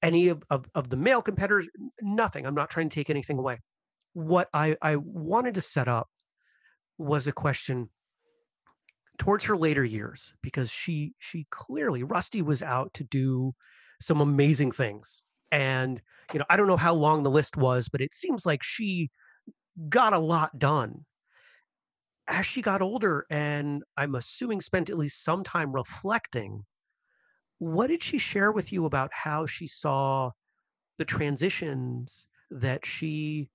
any of, of, of the male competitors. Nothing. I'm not trying to take anything away what I, I wanted to set up was a question towards her later years because she she clearly Rusty was out to do some amazing things. And you know I don't know how long the list was but it seems like she got a lot done. As she got older, and I'm assuming spent at least some time reflecting, what did she share with you about how she saw the transitions that she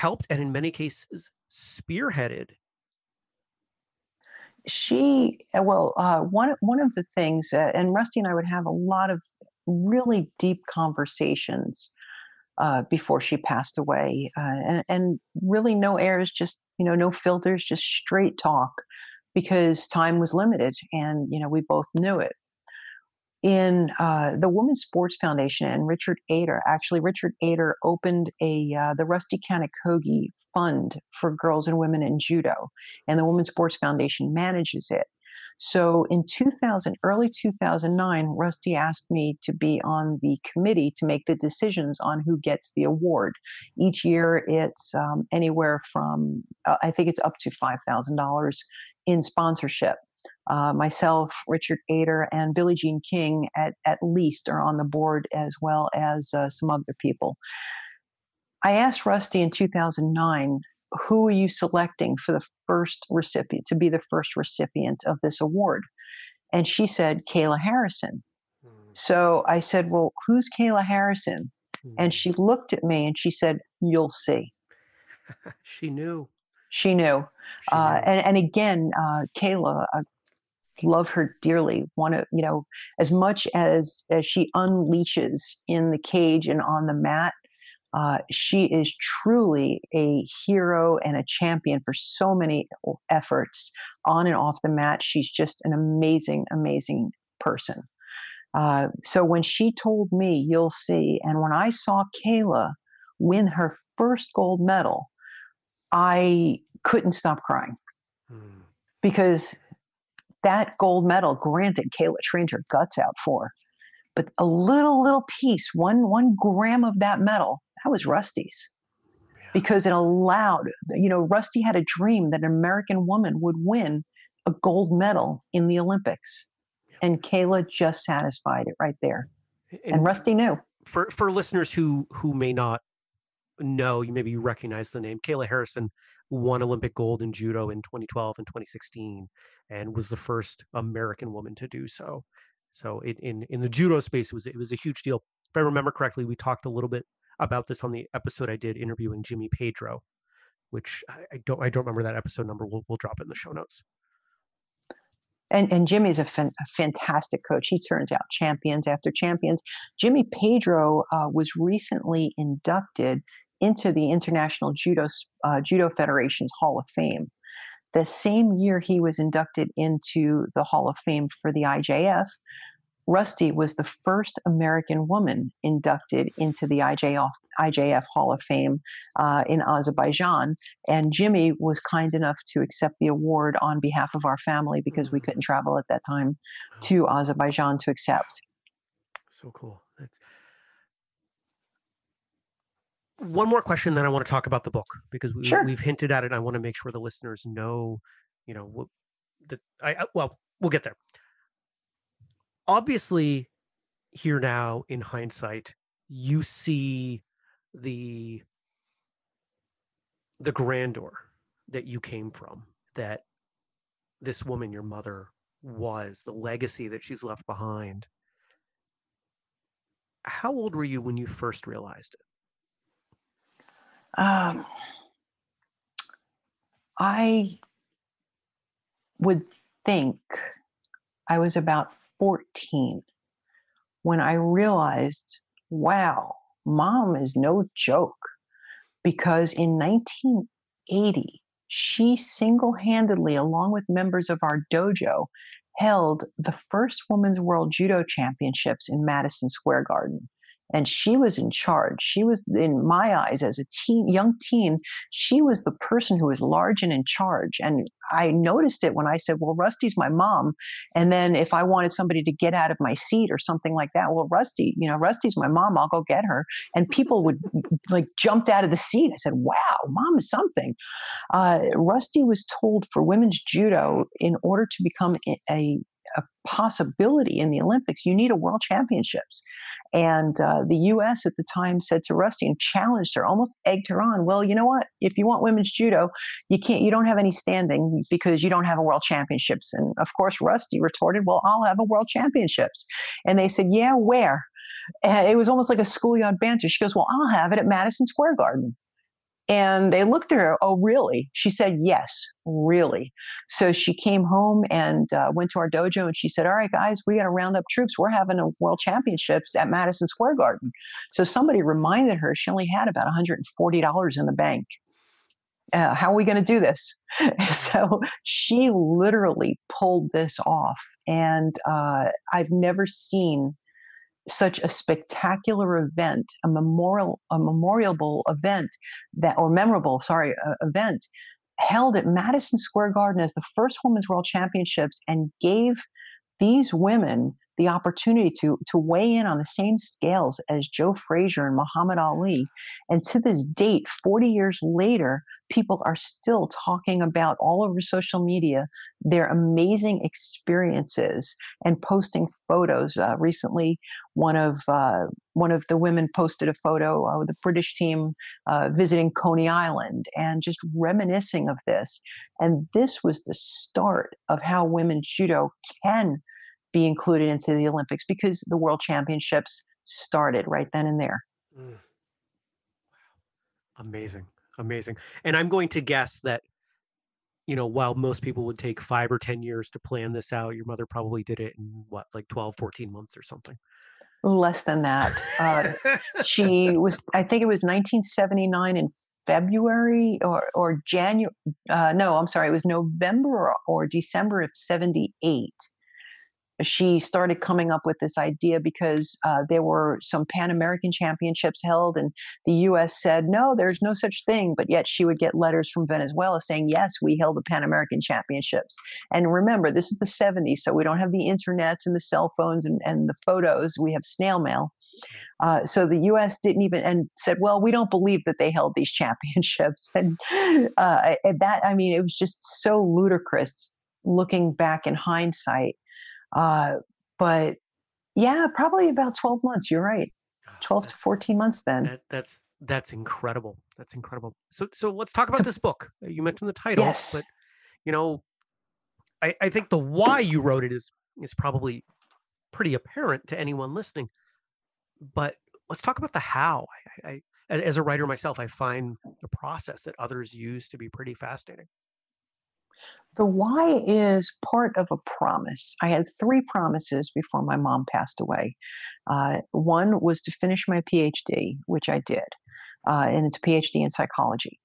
helped and in many cases spearheaded. She uh, well uh, one one of the things uh, and rusty and i would have a lot of really deep conversations uh, before she passed away uh, and, and, really no airs just you know no filters just straight talk because time was limited and you know we both knew it in uh, the Women's Sports Foundation and Richard Ader. Actually, Richard Ader opened a uh, the Rusty Kanokogi Fund for girls and women in judo, and the Women's Sports Foundation manages it. So in 2000, early 2009, Rusty asked me to be on the committee to make the decisions on who gets the award. Each year, it's um, anywhere from uh, I think it's up to five thousand dollars in sponsorship uh, myself, Richard Ader, and Billie Jean King at, at least are on the board, as well as uh, some other people. I asked Rusty in 2009, who are you selecting for the first recipient, to be the first recipient of this award? And she said, Kayla Harrison. Mm. So I said, Well, who's Kayla Harrison? Mm. And she looked at me and she said, You'll see. she knew. She knew. She uh, and, and again, uh, Kayla, uh, love her dearly. Want to, you know, as much as as she unleashes in the cage and on the mat, uh, she is truly a hero and a champion for so many efforts on and off the mat. She's just an amazing, amazing person. Uh, so when she told me, you'll see, and when I saw Kayla win her first gold medal, I couldn't stop crying hmm. because that gold medal, granted, Kayla trained her guts out for, but a little, little piece, one, one gram of that medal, that was Rusty's. Because it allowed, you know, Rusty had a dream that an American woman would win a gold medal in the Olympics. And Kayla just satisfied it right there. And, and Rusty knew. For for listeners who who may not know, you maybe you recognize the name. Kayla Harrison won Olympic gold in judo in 2012 and 2016, and was the first American woman to do so. So it, in in the judo space, it was it was a huge deal. If I remember correctly, we talked a little bit about this on the episode I did interviewing Jimmy Pedro, which I, I don't I don't remember that episode number. We'll we'll drop it in the show notes. And, and Jimmy's a, a, fantastic coach. He turns out champions after champions. Jimmy Pedro uh, was recently inducted into the International Judo, uh, Judo Federation's Hall of Fame. The same year he was inducted into the Hall of Fame for the IJF, Rusty was the first American woman inducted into the IJF, IJF Hall of Fame uh, in Azerbaijan. And Jimmy was kind enough to accept the award on behalf of our family because we mm. couldn't travel at that time to Azerbaijan to accept. So cool. That's one more question, then I want to talk about the book because we, sure. we've hinted at it. I want to make sure the listeners know, you know, what that I well, we'll get there. Obviously, here now in hindsight, you see the the grandeur that you came from, that this woman, your mother, was, the legacy that she's left behind. How old were you when you first realized it? Um, I would think I was about 14 when I realized, wow, mom is no joke. Because in 1980, she single handedly, along with members of our dojo, held the first Women's World Judo Championships in Madison Square Garden and she was in charge. She was, in my eyes, as a teen, young teen, she was the person who was large and in charge. And I noticed it when I said, "Well, Rusty's my mom," and then if I wanted somebody to get out of my seat or something like that, well, Rusty, you know, Rusty's my mom. I'll go get her. And people would like jumped out of the seat. I said, "Wow, mom is something." Uh, Rusty was told for women's judo in order to become a, a possibility in the Olympics, you need a world championships. And uh, the U.S. at the time said to Rusty and challenged her, almost egged her on. Well, you know what? If you want women's judo, you can't. You don't have any standing because you don't have a world championships. And of course, Rusty retorted, "Well, I'll have a world championships." And they said, "Yeah, where?" And it was almost like a schoolyard banter. She goes, "Well, I'll have it at Madison Square Garden." And they looked at her, oh, really? She said, yes, really. So she came home and uh, went to our dojo and she said, all right, guys, we got to round up troops. We're having a world championships at Madison Square Garden. So somebody reminded her she only had about $140 in the bank. Uh, how are we going to do this? so she literally pulled this off. And uh, I've never seen such a spectacular event, a memorial, a memorable event that, or memorable, sorry, uh, event held at Madison Square Garden as the first Women's World Championships and gave these women the opportunity to to weigh in on the same scales as Joe Frazier and Muhammad Ali. And to this date, 40 years later, people are still talking about all over social media their amazing experiences and posting photos. Uh, recently, one of uh, one of the women posted a photo of the British team uh, visiting Coney Island and just reminiscing of this. And this was the start of how women's judo can be included into the Olympics because the World Championships started right then and there. Mm. Amazing. Amazing. And I'm going to guess that, you know, while most people would take five or 10 years to plan this out, your mother probably did it in what, like 12, 14 months or something? Less than that. Uh, she was, I think it was 1979 in February or, or January. Uh, no, I'm sorry. It was November or, or December of 78 she started coming up with this idea because uh, there were some Pan American championships held, and the U.S. said, no, there's no such thing. But yet she would get letters from Venezuela saying, yes, we held the Pan American championships. And remember, this is the 70s, so we don't have the internets and the cell phones and, and the photos. We have snail mail. Uh, so the U.S. didn't even and said, "Well, we don't believe that they held these championships." And uh, that, I mean, it was just so ludicrous looking back in hindsight. Uh, but yeah, probably about 12 months. You're right. 12 to 14 months then. That, that's that's incredible. That's incredible. So so let's talk about this book. You mentioned the title, yes. but you know, I, I think the why you wrote it is is probably pretty apparent to anyone listening. But let's talk about the how. I, I as a writer myself, I find the process that others use to be pretty fascinating. The why is part of a promise. I had three promises before my mom passed away. Uh, one was to finish my PhD, which I did, uh, and it's a PhD in psychology.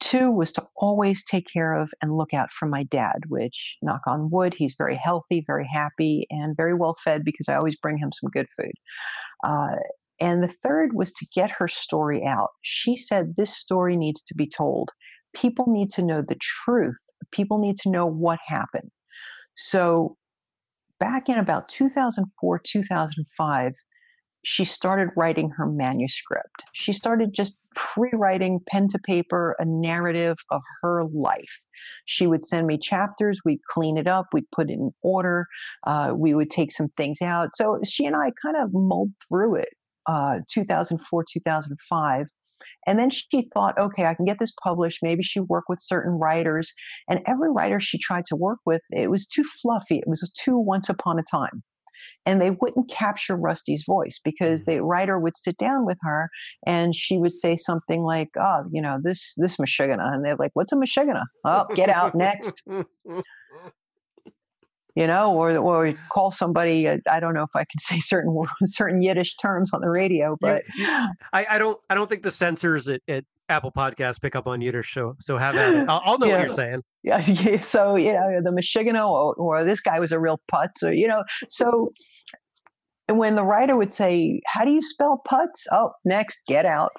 Two was to always take care of and look out for my dad, which, knock on wood, he's very healthy, very happy, and very well fed because I always bring him some good food. Uh, and the third was to get her story out. She said, This story needs to be told. People need to know the truth people need to know what happened. So back in about 2004, 2005, she started writing her manuscript. She started just free writing, pen to paper, a narrative of her life. She would send me chapters, we'd clean it up, we'd put it in order, uh, we would take some things out. So she and I kind of mulled through it, uh, 2004, 2005. And then she thought, okay, I can get this published. Maybe she worked with certain writers. And every writer she tried to work with, it was too fluffy. It was too once upon a time. And they wouldn't capture Rusty's voice because mm. the writer would sit down with her and she would say something like, Oh, you know, this this Mashigana. And they're like, What's a Mashigana? Oh, get out next. you know, or or call somebody. Uh, I don't know if I can say certain certain Yiddish terms on the radio, but I, I don't I don't think the censors at, at Apple Podcasts pick up on Yiddish, so so have at it. I'll, I'll know yeah. what you're saying. Yeah, yeah. So you know, the Michigano, or, or this guy was a real putz, or you know, so. when the writer would say, "How do you spell putz?" Oh, next, get out.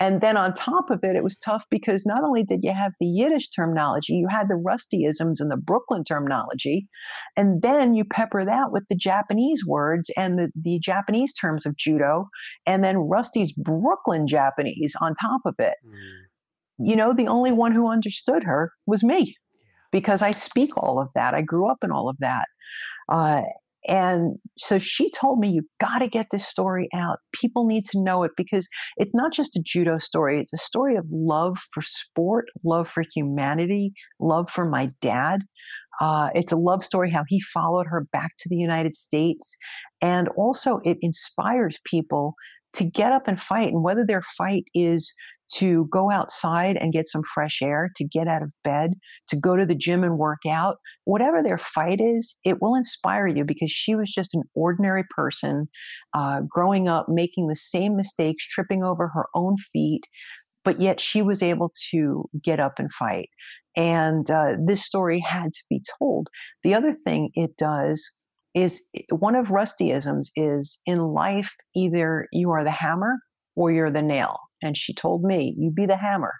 And then on top of it, it was tough because not only did you have the Yiddish terminology, you had the Rustyisms and the Brooklyn terminology. And then you pepper that with the Japanese words and the, the Japanese terms of judo, and then Rusty's Brooklyn Japanese on top of it. Mm. You know, the only one who understood her was me because I speak all of that. I grew up in all of that. Uh, and so she told me, "You've got to get this story out. People need to know it because it's not just a judo story, it's a story of love for sport, love for humanity, love for my dad. Uh, it's a love story how he followed her back to the United States. And also, it inspires people to get up and fight. And whether their fight is to go outside and get some fresh air, to get out of bed, to go to the gym and work out, whatever their fight is, it will inspire you because she was just an ordinary person uh, growing up, making the same mistakes, tripping over her own feet, but yet she was able to get up and fight. And uh, this story had to be told. The other thing it does is one of Rustyisms is in life, either you are the hammer or you're the nail and she told me, you be the hammer.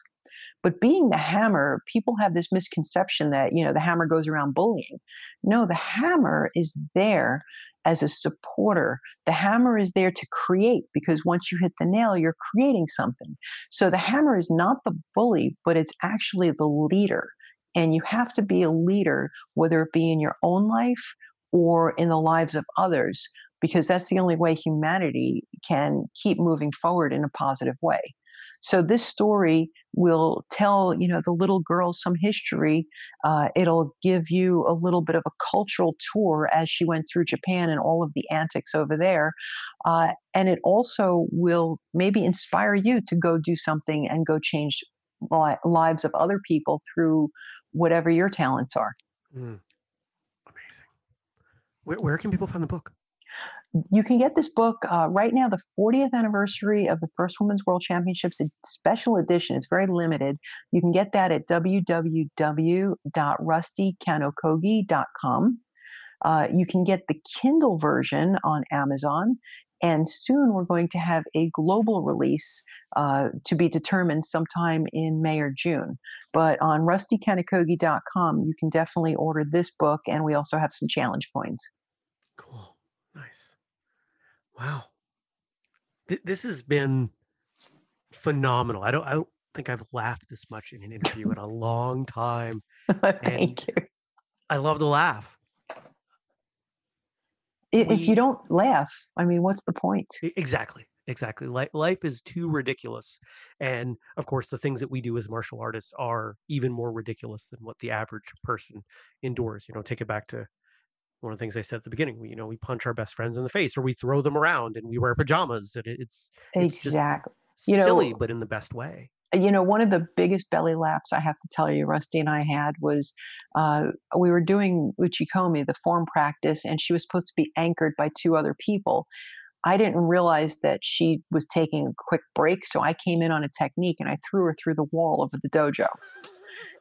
But being the hammer, people have this misconception that, you know, the hammer goes around bullying. No, the hammer is there as a supporter. The hammer is there to create because once you hit the nail, you're creating something. So the hammer is not the bully, but it's actually the leader. And you have to be a leader, whether it be in your own life or in the lives of others, because that's the only way humanity can keep moving forward in a positive way. So this story will tell, you know, the little girl some history. Uh, it'll give you a little bit of a cultural tour as she went through Japan and all of the antics over there. Uh, and it also will maybe inspire you to go do something and go change li- lives of other people through whatever your talents are. Mm. Amazing. Where, where can people find the book? You can get this book uh, right now, the 40th anniversary of the First Women's World Championships, special edition. It's very limited. You can get that at www.rustykanokogi.com. Uh, you can get the Kindle version on Amazon. And soon we're going to have a global release uh, to be determined sometime in May or June. But on rustykanokogi.com, you can definitely order this book, and we also have some challenge coins. Cool. Nice. Wow. Th- this has been phenomenal. I don't I don't think I've laughed this much in an interview in a long time. Thank you. I love to laugh. If we, you don't laugh, I mean, what's the point? Exactly. Exactly. Life is too ridiculous. And of course, the things that we do as martial artists are even more ridiculous than what the average person endures. You know, take it back to one of the things I said at the beginning, we, you know, we punch our best friends in the face or we throw them around and we wear pajamas and it's, it's exactly. you know, silly, but in the best way. You know, one of the biggest belly laughs I have to tell you, Rusty and I had was uh, we were doing Uchikomi, the form practice, and she was supposed to be anchored by two other people. I didn't realize that she was taking a quick break, so I came in on a technique and I threw her through the wall of the dojo.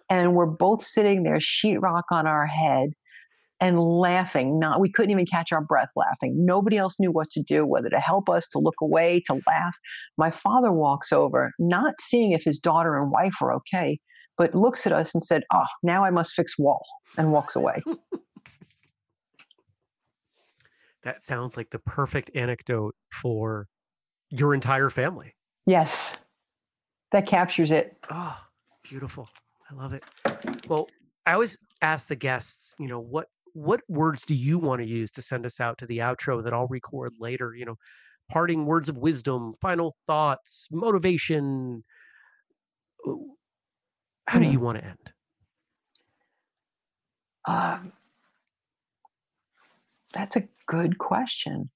And we're both sitting there, sheetrock on our head, and laughing. Not we couldn't even catch our breath laughing. Nobody else knew what to do, whether to help us, to look away, to laugh. My father walks over, not seeing if his daughter and wife are okay, but looks at us and said, "Oh, now I must fix wall," and walks away. that sounds like the perfect anecdote for your entire family. Yes, that captures it. Oh, beautiful. I love it. Well, I always ask the guests, you know, what what words do you want to use to send us out to the outro that I'll record later? You know, parting words of wisdom, final thoughts, motivation. How do you want to end? Um, that's a good question.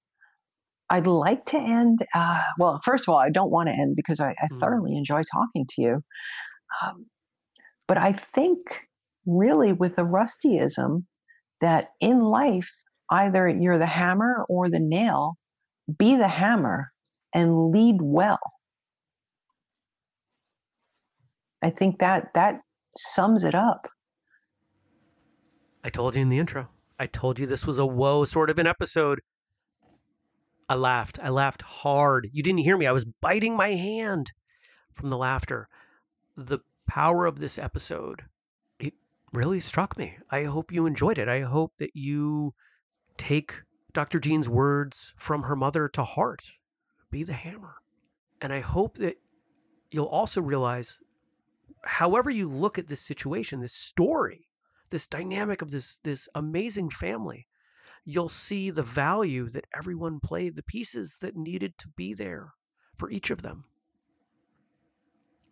I'd like to end. Uh, well, first of all, I don't want to end because I, I mm. thoroughly enjoy talking to you. Um, but I think really with the rustyism, that in life, either you're the hammer or the nail, be the hammer and lead well. I think that that sums it up. I told you in the intro. I told you this was a whoa sort of an episode. I laughed. I laughed hard. You didn't hear me. I was biting my hand from the laughter. The power of this episode really struck me. I hope you enjoyed it. I hope that you take Dr. Jean's words from her mother to heart. Be the hammer. And I hope that you'll also realize, however you look at this situation, this story, this dynamic of this, this amazing family, you'll see the value that everyone played, the pieces that needed to be there for each of them.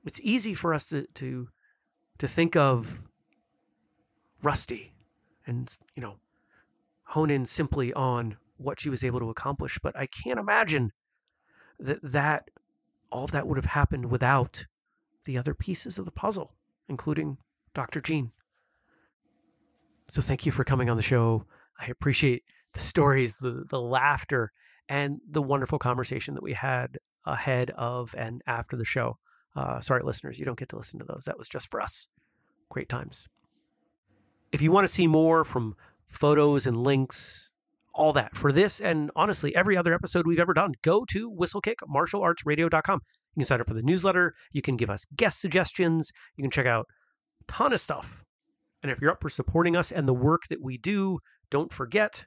It's easy for us to to to think of Rusty and you know hone in simply on what she was able to accomplish, but I can't imagine that that all of that would have happened without the other pieces of the puzzle, including Dr. Jean. So thank you for coming on the show. I appreciate the stories, the the laughter, and the wonderful conversation that we had ahead of and after the show. Uh, sorry, listeners, you don't get to listen to those. That was just for us. Great times. If you want to see more from photos and links, all that for this and honestly every other episode we've ever done, go to whistlekickmartialartsradio.com. You can sign up for the newsletter. You can give us guest suggestions. You can check out a ton of stuff. And if you're up for supporting us and the work that we do, don't forget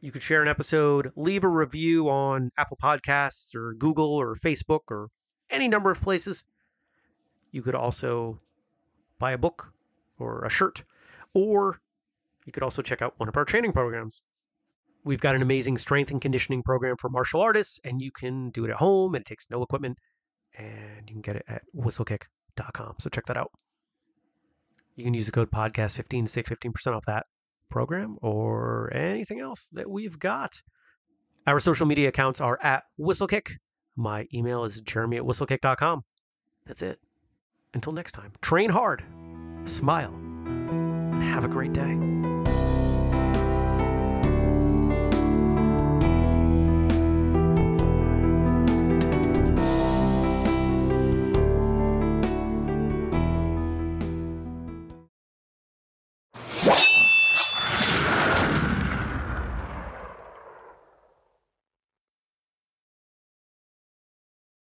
you could share an episode, leave a review on Apple Podcasts or Google or Facebook or any number of places. You could also buy a book or a shirt, or you could also check out one of our training programs. We've got an amazing strength and conditioning program for martial artists, and you can do it at home, and it takes no equipment, and you can get it at whistlekick.com. So check that out. You can use the code podcast15 to save 15% off that program or anything else that we've got. Our social media accounts are at Whistlekick. My email is jeremy at whistlekick.com. That's it. Until next time, train hard, smile, have a great day.